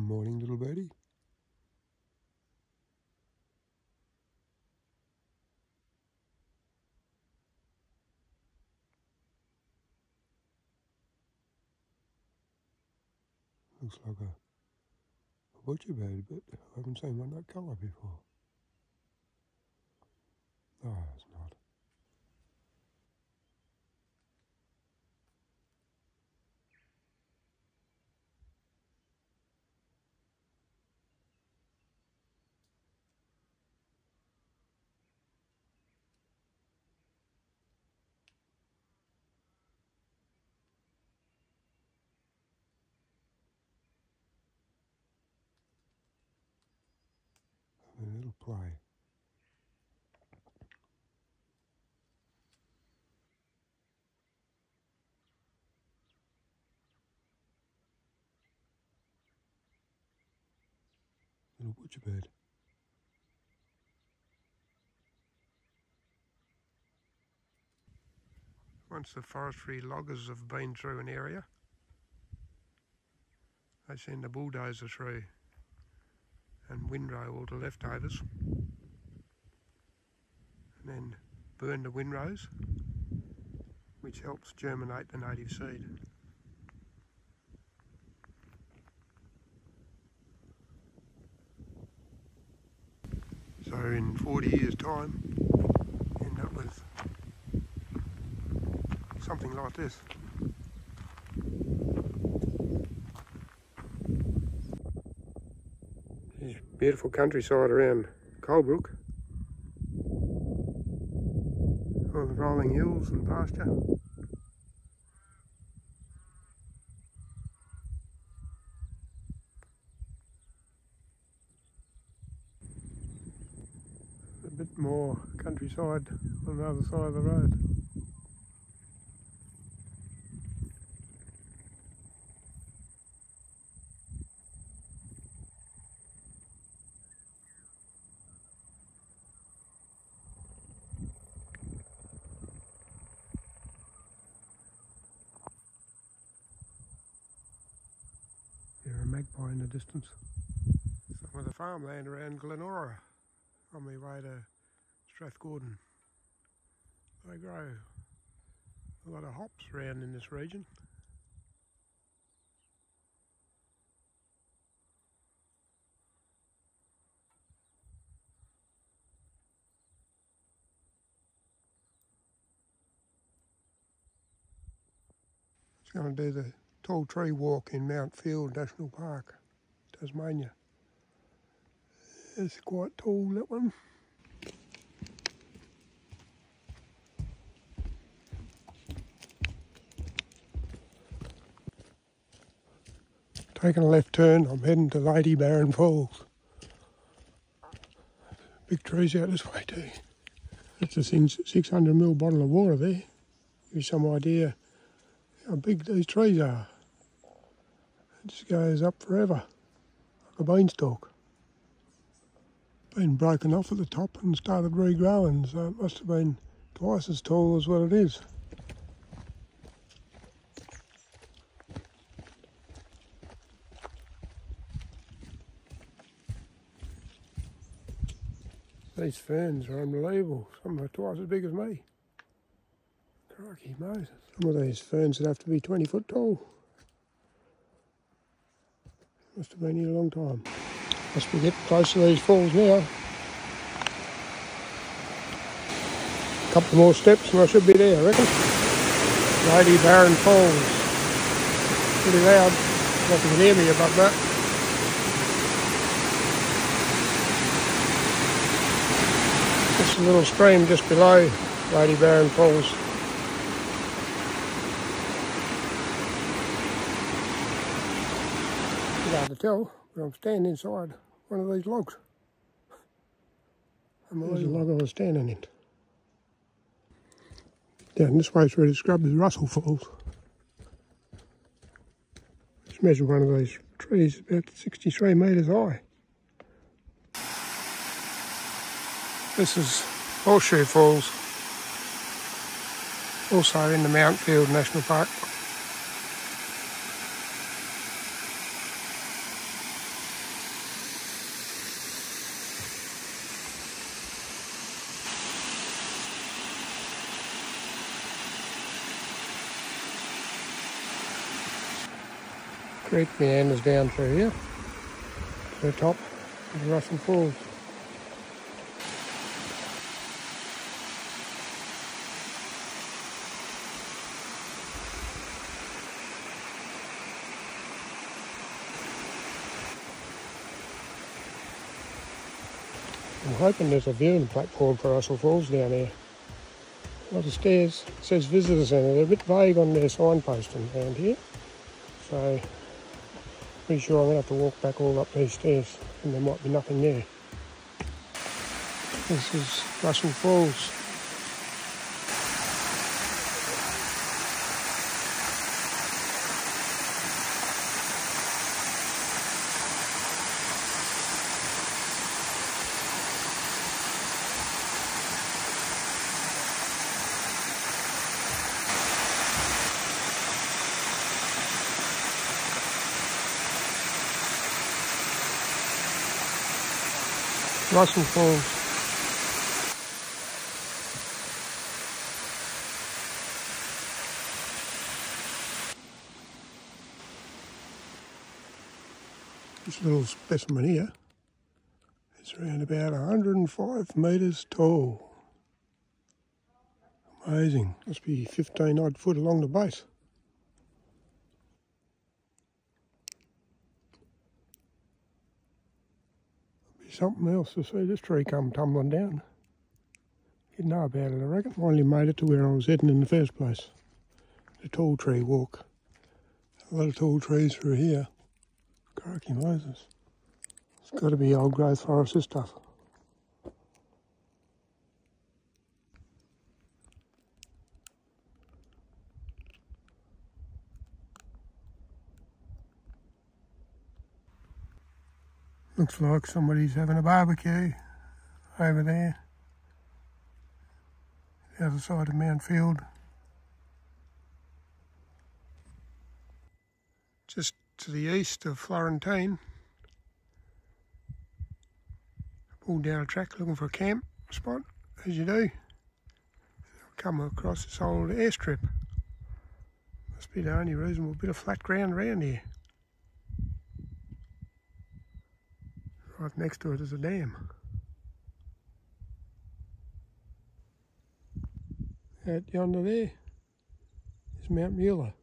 Morning, little birdie. Looks like a, butcher bird, but I haven't seen one that colour before. Oh, it's not. A little butcher. Once the forestry loggers have been through an area, they send a bulldozer through and windrow all the leftovers and then burn the windrows which helps germinate the native seed. So in 40 years time end up with something like this. Beautiful countryside around Colebrook. All the rolling hills and pasture. A bit more countryside on the other side of the road. Magpie in the distance. Some of the farmland around Glenora on my way to Strathgordon. They grow a lot of hops around in this region. It's going to do the tall tree walk in Mount Field National Park, Tasmania. It's quite tall, that one. Taking a left turn, I'm heading to Lady Barron Falls. Big trees out this way too. That's a 600ml bottle of water there. Give you some idea how big these trees are. It just goes up forever, like a beanstalk. Been broken off at the top and started regrowing, so it must have been twice as tall as what it is. These ferns are unbelievable. Some are twice as big as me. Some of these ferns would have to be 20 foot tall. Must have been here a long time. Must be getting close to these falls now. A couple more steps and I should be there, I reckon. Lady Barron Falls. Pretty loud. I can hear me above that. A little stream just below Lady Barron Falls. Hard to tell, but I'm standing inside one of these logs. There's the log I was standing in. Down this way through the scrub is Russell Falls. Just measured one of these trees about 63 metres high. This is Horseshoe Falls, also in the Mount Field National Park. Creek meanders down through here to the top of the Russell Falls. I'm hoping there's a viewing platform for Russell Falls down here. A lot of stairs. It says visitor centre. They're a bit vague on their signposting around here. So, pretty sure I'm going to have to walk back all up these stairs and there might be nothing there. This is Russell Falls. Russell Falls. This little specimen here is around about 105 metres tall. Amazing. Must be 15 odd foot along the base. Something else to see this tree come tumbling down. You'd know about it, I reckon. Finally made it to where I was heading in the first place. The tall tree walk. A lot of tall trees through here. Crikey Moses. It's got to be old growth forest, stuff. Looks like somebody's having a barbecue over there. The other side of Mount Field. Just to the east of Florentine. Pulled down a track looking for a camp spot, as you do. Come across this old airstrip. Must be the only reasonable bit of flat ground around here. Right next to it is a dam. Out yonder there is Mount Mueller,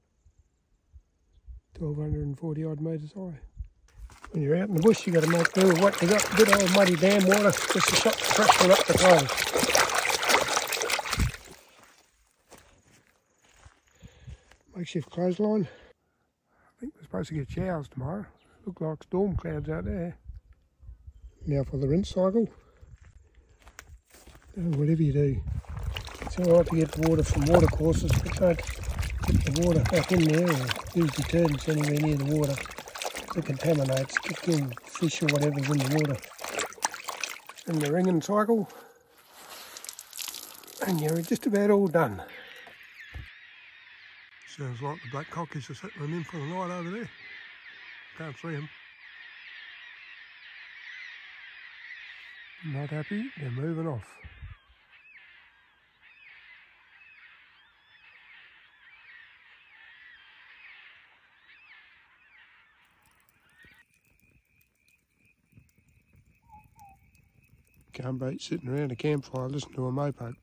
1240 odd metres high. When you're out in the bush, you got to make do with what you got. Good old muddy dam water, just to shut the fresh one up the clothes. Makeshift clothesline. I think we're supposed to get showers tomorrow. Look like storm clouds out there. Now for the rinse cycle. And whatever you do, it's alright to get water from water courses, but don't put the water back in there or use detergents anywhere near the water. It contaminates, it kill fish or whatever's in the water. And the ringing cycle, and you're just about all done. Sounds like the black cockies are settling in for the night over there. Can't see them. Not happy, they're moving off. Gunboat sitting around a campfire listening to a mopoke.